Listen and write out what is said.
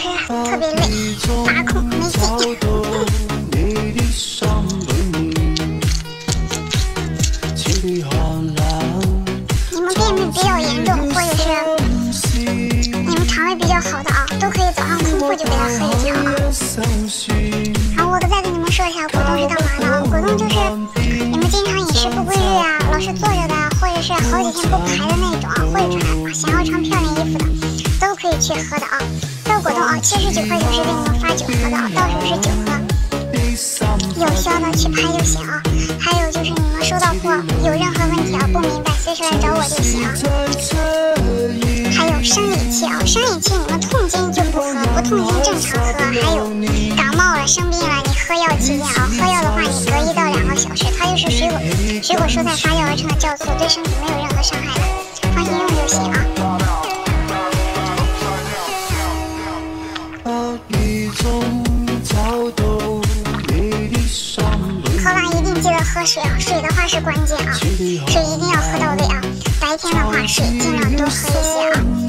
你们便秘比较严重，或者是你们肠胃比较好的啊，都可以早上空腹就给他喝一条。然我再你们说一下果冻是干嘛的，果冻就是你们经常饮食不规律啊，老是坐着的，或者是好几天不排的那种，或者穿想要穿漂亮衣服的。都可以去喝的啊。这果冻啊，七十九块九是给你们发酒喝的啊，到手是九盒。有需要的去拍就行啊。还有就是你们收到货有任何问题啊，不明白随时来找我就行啊。还有生理期啊，生理期你们痛经就不喝，不痛经正常喝。还有感冒了、生病了，你喝药期间啊，喝药的话你隔一到两个小时，它就是水果水果蔬菜发酵而成的酵素，对身体喝完一定记得喝水啊，水的话是关键啊，水一定要喝到位啊。白天的话，水尽量多喝一些啊。